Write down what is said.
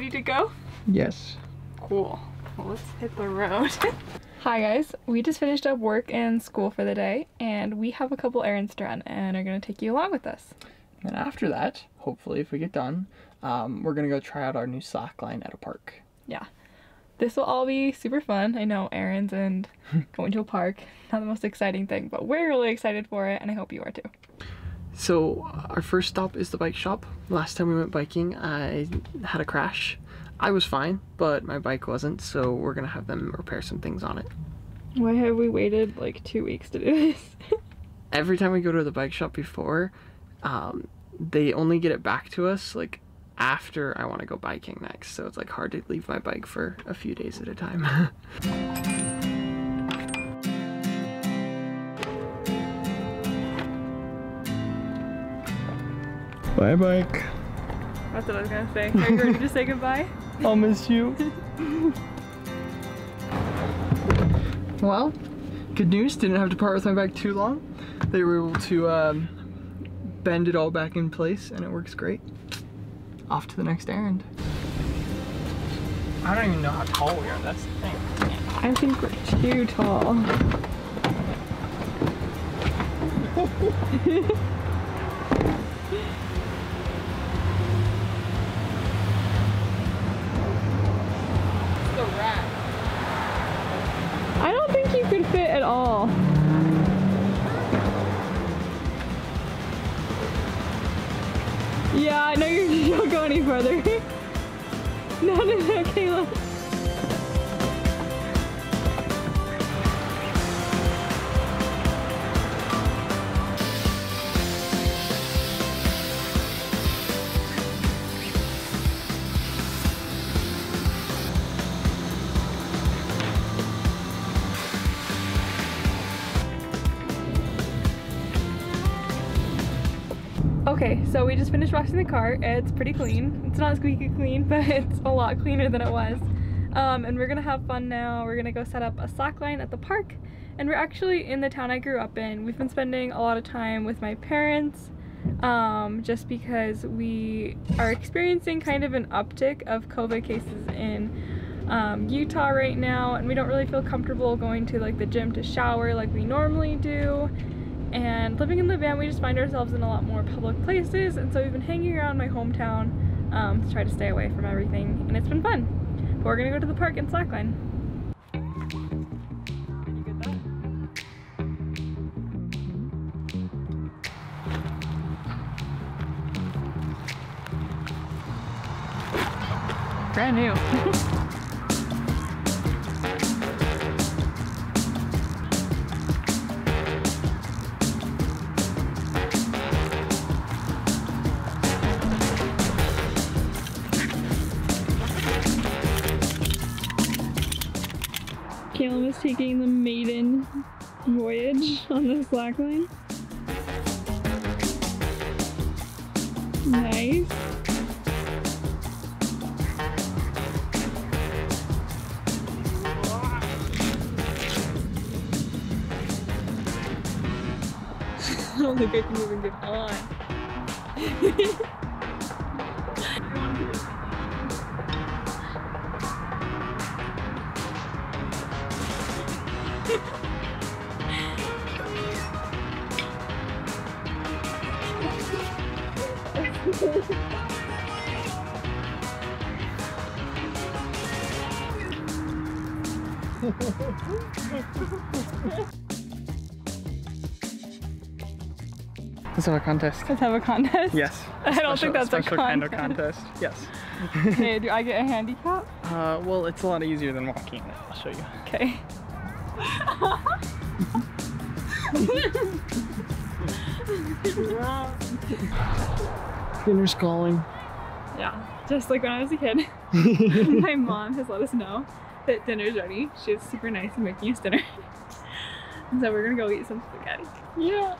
ready to go? Yes. Cool. Well, let's hit the road. Hi guys, we just finished up work and school for the day and we have a couple errands to run and are going to take you along with us. And after that, hopefully if we get done, um, we're gonna go try out our new slack line at a park. Yeah. This will all be super fun. I know errands and going to a park, not the most exciting thing, but we're really excited for it and I hope you are too. So our first stop is the bike shop. Last time we went biking, I had a crash. I was fine, but my bike wasn't, so we're gonna have them repair some things on it. Why have we waited like two weeks to do this? Every time we go to the bike shop before, um, they only get it back to us like after I want to go biking next. So it's like hard to leave my bike for a few days at a time. Bye bike. That's what I was gonna say. Are you ready to say goodbye? I'll miss you. well, good news, didn't have to part with my bike too long. They were able to um, bend it all back in place and it works great. Off to the next errand. I don't even know how tall we are, that's the thing. I think we're too tall. I don't think you could fit at all. Yeah, no, you're, you don't go any further. no, no, no, Kayla. Okay, so we just finished washing the car. It's pretty clean. It's not squeaky clean, but it's a lot cleaner than it was. Um, and we're gonna have fun now. We're gonna go set up a slack line at the park. And we're actually in the town I grew up in. We've been spending a lot of time with my parents um, just because we are experiencing kind of an uptick of COVID cases in um, Utah right now. And we don't really feel comfortable going to like the gym to shower like we normally do and living in the van we just find ourselves in a lot more public places. And so we've been hanging around my hometown um, to try to stay away from everything. And it's been fun. But we're gonna go to the park and slackline. Brand new Kalem is taking the maiden voyage on the slackline. Nice. I don't think I can even get on. Let's have a contest. Let's have a contest. Yes. I don't think that's a special kind of contest. contest. Yes. Okay, do I get a handicap? Uh, well, it's a lot easier than walking. I'll show you. Okay. Dinner's calling. Yeah, just like when I was a kid. My mom has let us know that dinner's ready. She's super nice in making us dinner. so we're gonna go eat some spaghetti. Yeah.